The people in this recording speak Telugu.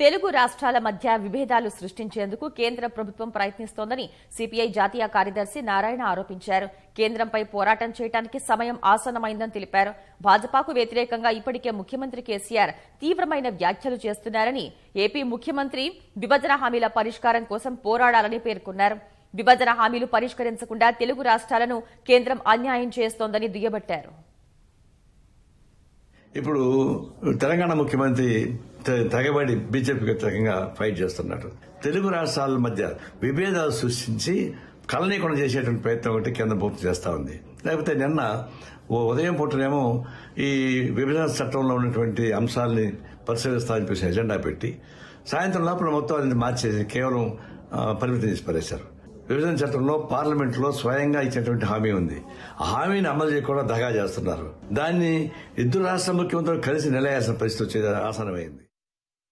తెలుగు రాష్ట్రాల మధ్య విభేదాలు సృష్టించేందుకు కేంద్ర ప్రభుత్వం ప్రయత్నిస్తోందని సిపిఐ జాతీయ కార్యదర్శి నారాయణ ఆరోపించారు. కేంద్రంపై పోరాటం చేయడానికి సమయం ఆసన్నమైందని తెలిపారు. భాజపాకు వ్యతిరేకంగా ఇప్పటికే ముఖ్యమంత్రి కేసీఆర్ తీవ్రమైన వ్యాఖ్యలు చేస్తున్నారని ఏపీ ముఖ్యమంత్రి విభజన హామీల పరిష్కారం కోసం పోరాడాలని పేర్కొన్నారు. విభజన హామీలు పరిష్కరించకుండా తెలుగు రాష్ట్రాలను కేంద్రం అన్యాయం చేస్తోందని దుయ్యబట్టారు. ఇప్పుడు తెలంగాణ ముఖ్యమంత్రి తెగబడి బీజేపీకి వ్యతిరేకంగా ఫైట్ చేస్తున్నారు తెలుగు రాష్ట్రాల మధ్య విభేదాలు సృష్టించి కలనీకుండా చేసేటువంటి ప్రయత్నం ఒకటి కేంద్ర ప్రభుత్వం చేస్తా ఉంది. లేకపోతే నిన్న ఓ ఉదయం పూటనేమో ఈ విభజన చట్టంలో ఉన్నటువంటి అంశాలని పరిశీలిస్తామని చెప్పేసి ఎజెండా పెట్టి సాయంత్రం లోపల మొత్తం అది మార్చేసి కేవలం పరిమితం చేసి పడేశారు విభజన చట్టంలో పార్లమెంట్లో స్వయంగా ఇచ్చినటువంటి హామీ ఉంది. ఆ హామీని అమలు చేయకుండా దగా చేస్తున్నారు. దాన్ని ఇద్దరు రాష్ట్ర ముఖ్యమంత్రులు కలిసి నిలయాల్సిన పరిస్థితి వచ్చేది ఆసనమైంది.